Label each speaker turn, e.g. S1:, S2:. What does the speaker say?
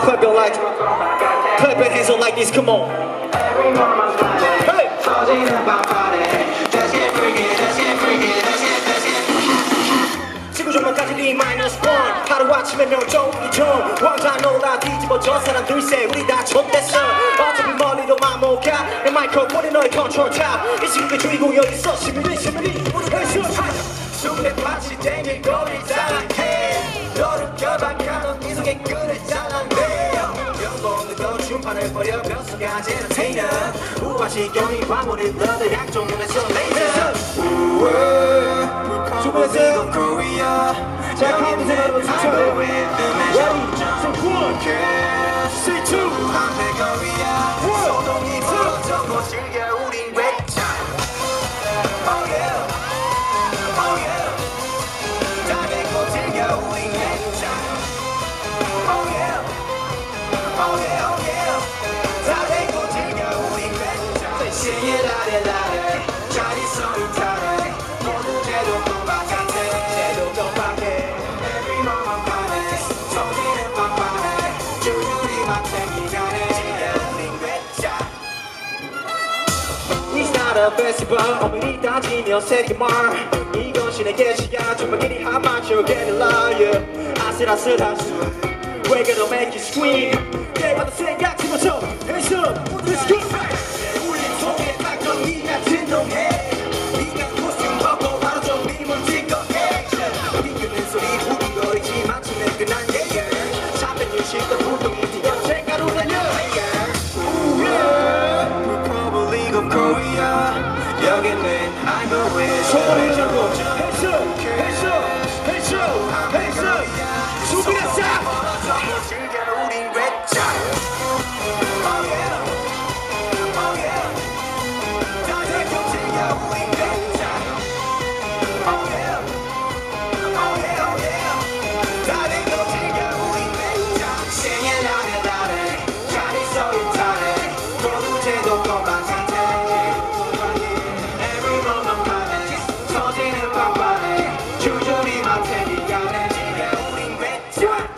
S1: Clap your like, clap your hands up like this. Come on. Hey. 지구 조명까지 D 마이너스 원 하루 아침에 명종이 좀 왕자 놀라 뒤집어져 사람들 세 우리 다 촌됐어 어차피 멀리도 마모가 내 마이크로폰이 너의 컨트롤 탑이 시국의 주인공 여기 있어 시민이 시민이 우리 회수 숨에 파치 땡길 거리잖아 버려 벼슬까지 엔터테이너 우아시 경이 과몰입 너들 약종 눈에서 레이저 주변에서 자 가면서 여러분 추천해 Ready, set one, set two, one, two 외쳐. Oh yeah, oh yeah. 다 내고 즐겨 우린 외쳐. Oh yeah, oh yeah 나라 페스티벌 어머니 따지며 세계 말. 이것이 내게 시야 정말 길이 한마쳐 getting liar 아슬아슬한 숨 We're gonna make it swing 내받은 생각 집어쳐 Hands up 모두 let's go 울림 속에 닦던 니 같은 놈해. 니가 코스튬 벗고 하루 종일 멈출 거 액션. 니 끄는 소리 부른거리지 마침내 끝난 예예. 잡은 유식과 불똥이 Korea. 여기는 I'm a wish. 소리 질러. Shut